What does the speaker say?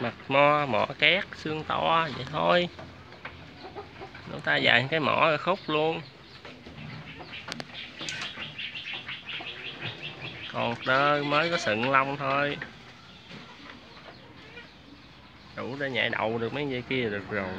mặt mo, mỏ két, xương to, vậy thôi. Lỗ tai dài cái mỏ là khúc luôn. Còn đơ mới có sừng lông thôi. Đủ để nhảy đầu được mấy dây kia được rồi.